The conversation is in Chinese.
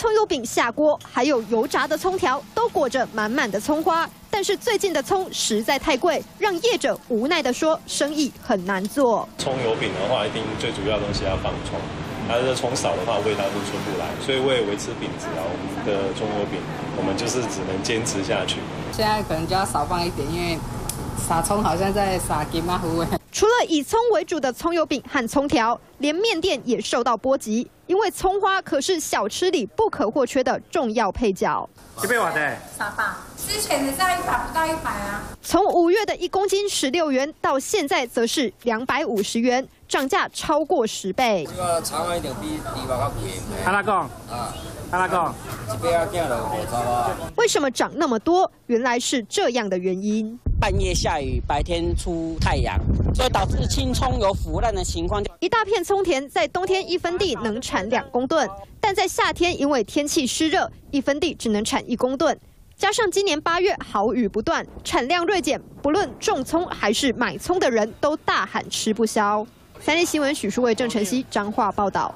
葱油饼下锅，还有油炸的葱条，都裹着满满的葱花。但是最近的葱实在太贵，让业者无奈的说，生意很难做。葱油饼的话，一定最主要的东西要放葱，它的葱少的话，味道就出不来。所以为了维持品质啊，我们的葱油饼，我们就是只能坚持下去。现在可能就要少放一点，因为撒葱好像在撒金马糊。除了以葱为主的葱油饼和葱条，连面店也受到波及，因为葱花可是小吃里不可或缺的重要配角。这边我的傻吧？之前的在一百不到一百啊。从五月的一公斤十六元，到现在则是两百五十元，涨价超过十倍。这个长安一定比地方较贵。阿拉讲啊，阿拉讲，一百啊件就五十啊。为什么涨那么多？原来是这样的原因。半夜下雨，白天出太阳，所以导致青葱有腐烂的情况。一大片葱田在冬天一分地能产两公吨，但在夏天因为天气湿热，一分地只能产一公吨。加上今年八月好雨不断，产量锐减，不论种葱还是买葱的人都大喊吃不消。三立新闻许淑伟、郑晨曦彰化报道。